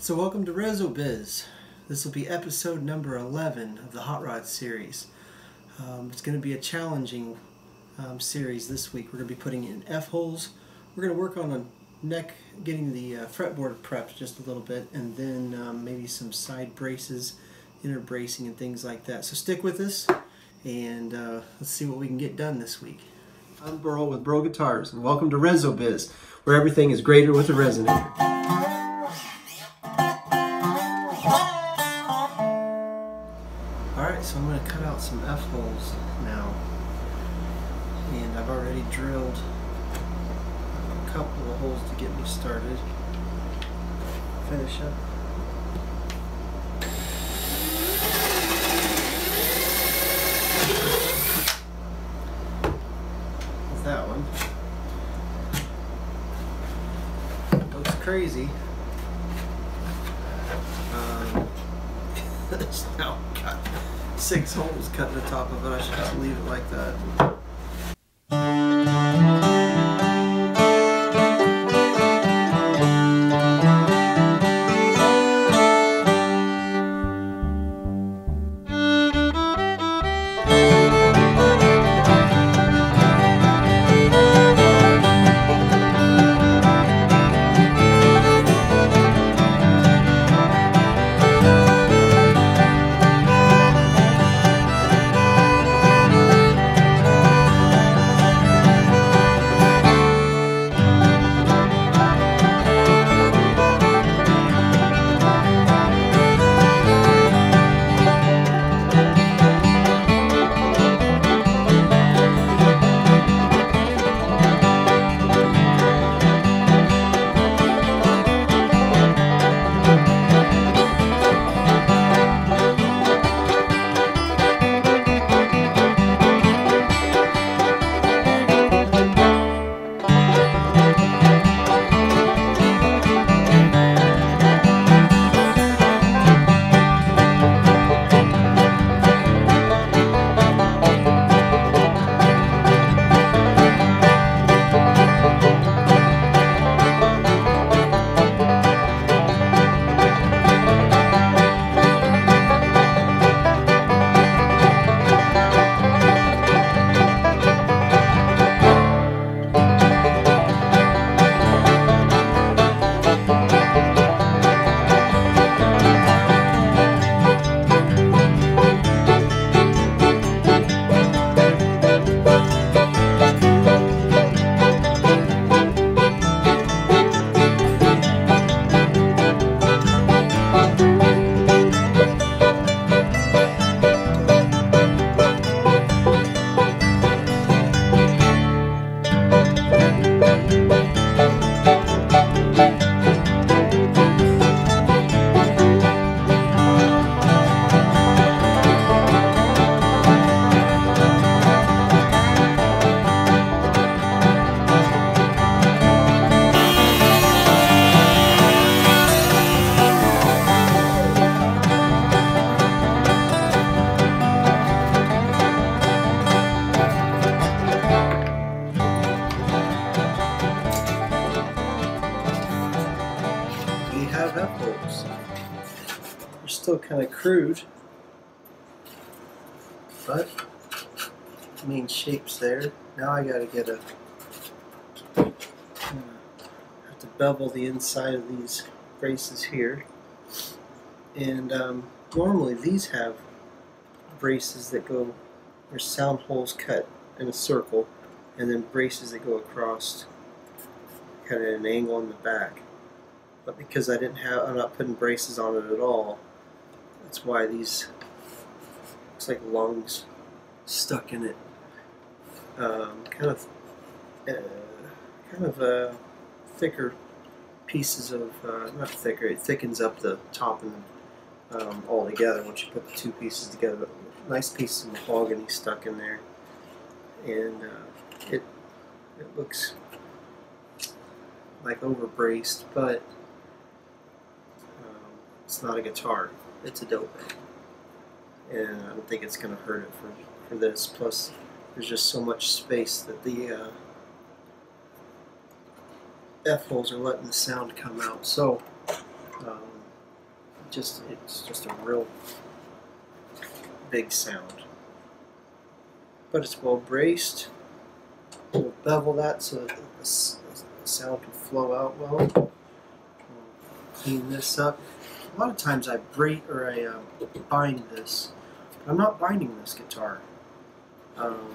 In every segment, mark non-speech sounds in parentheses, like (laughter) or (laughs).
So welcome to RezoBiz. This will be episode number 11 of the Hot Rod series. Um, it's going to be a challenging um, series this week. We're going to be putting in F-holes. We're going to work on a neck, getting the uh, fretboard prepped just a little bit, and then um, maybe some side braces, inner bracing and things like that. So stick with us, and uh, let's see what we can get done this week. I'm Byrl with Byrl Guitars, and welcome to RezoBiz, where everything is greater with a resonator. And I've already drilled a couple of holes to get me started. Finish up. With that one. Looks crazy. Um, (laughs) it's now got six holes cut in the top of it. I should just leave it like that. Kind of crude, but main shape's there. Now I gotta get a uh, have to bevel the inside of these braces here, and um, normally these have braces that go there's sound holes cut in a circle, and then braces that go across, kind of an angle in the back but because I didn't have, I'm not putting braces on it at all. That's why these looks like lungs stuck in it. Um, kind of, uh, kind of uh, thicker pieces of uh, not thicker. It thickens up the top and um, all together once you put the two pieces together. Nice piece of mahogany stuck in there, and uh, it it looks like over braced, but it's not a guitar. It's a dobro And I don't think it's going to hurt it for, for this. Plus, there's just so much space that the uh, F-holes are letting the sound come out. So, um, just it's just a real big sound. But it's well braced. We'll bevel that so that the, the sound can flow out well. We'll clean this up. Lot of times I break or I uh, bind this. I'm not binding this guitar. Um,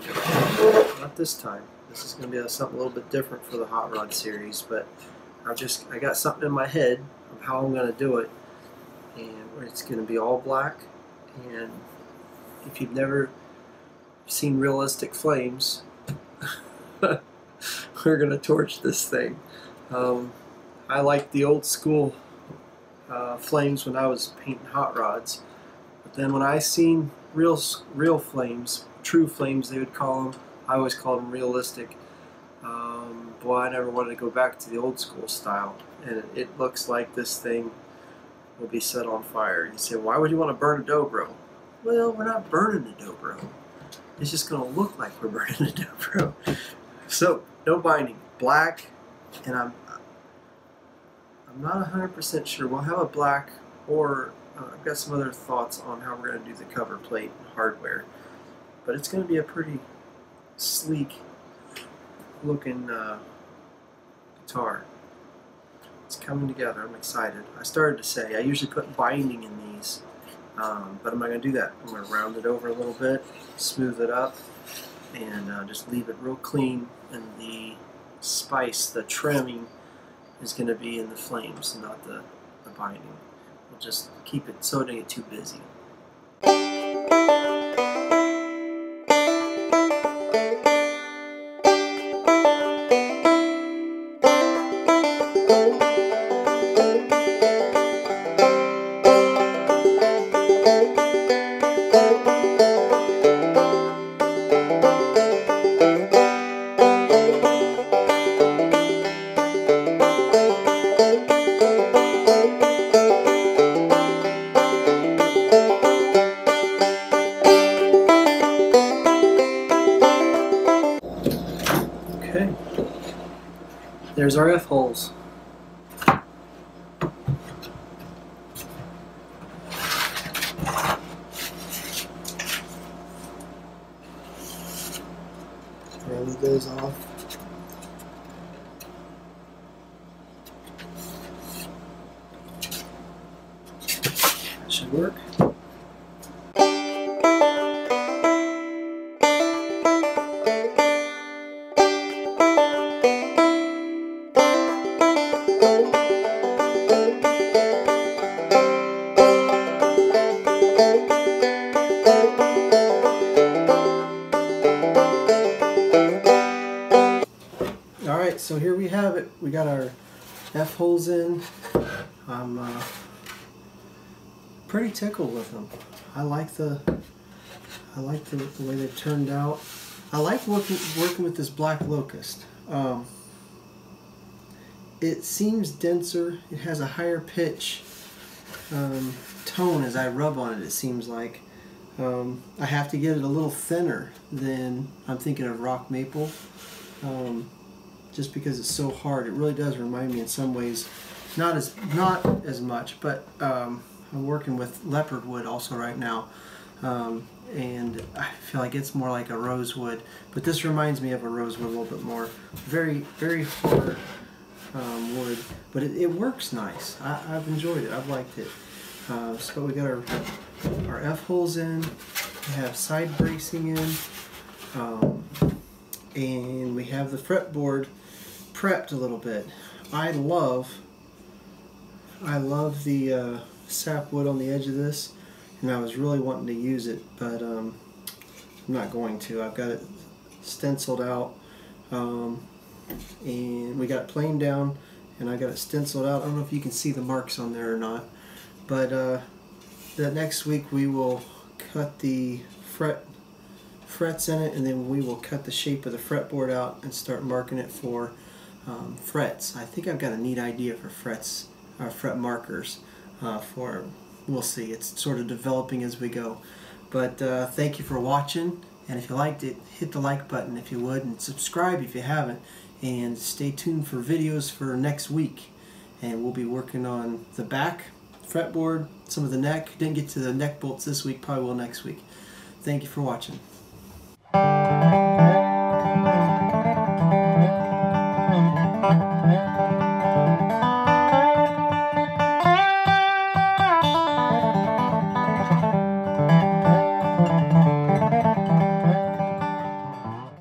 not this time. This is going to be something a little bit different for the Hot Rod series, but I just I got something in my head of how I'm going to do it, and it's going to be all black. And if you've never seen realistic flames, (laughs) we're going to torch this thing. Um, I like the old school uh, flames when I was painting hot rods, but then when I seen real real flames, true flames they would call them, I always called them realistic um, boy, I never wanted to go back to the old school style. And it, it looks like this thing will be set on fire. You say, why would you want to burn a dobro? Well, we're not burning a dobro. It's just going to look like we're (laughs) burning a dobro. So, no binding. Black, and I'm I'm not 100% sure. We'll have a black, or uh, I've got some other thoughts on how we're going to do the cover plate and hardware. But it's going to be a pretty sleek looking uh, guitar. It's coming together. I'm excited. I started to say I usually put binding in these, um, but I'm not going to do that. I'm going to round it over a little bit, smooth it up, and uh, just leave it real clean. And the spice, the trimming, is going to be in the flames, not the, the binding. We'll just keep it so it doesn't get too busy. There's our F holes. So here we have it. We got our F holes in. I'm uh, pretty tickled with them. I like the I like the, the way they turned out. I like working working with this black locust. Um, it seems denser. It has a higher pitch um, tone as I rub on it. It seems like um, I have to get it a little thinner than I'm thinking of rock maple. Um, just because it's so hard. It really does remind me in some ways, not as not as much, but um, I'm working with leopard wood also right now, um, and I feel like it's more like a rosewood. But this reminds me of a rosewood a little bit more. Very very hard um, wood, but it, it, works nice. I, have enjoyed it. I've liked it. Uh, so we got our our F holes in. We have side bracing in. Um, and we have the fretboard prepped a little bit. I love, I love the uh, sapwood on the edge of this, and I was really wanting to use it, but um, I'm not going to. I've got it stenciled out, um, and we got it planed down, and I got it stenciled out. I don't know if you can see the marks on there or not, but uh, that next week we will cut the fret frets in it and then we will cut the shape of the fretboard out and start marking it for um, frets. I think I've got a neat idea for frets, or fret markers uh, for, we'll see, it's sort of developing as we go. But uh, thank you for watching, and if you liked it, hit the like button if you would, and subscribe if you haven't, and stay tuned for videos for next week. And we'll be working on the back fretboard, some of the neck. Didn't get to the neck bolts this week, probably will next week. Thank you for watching.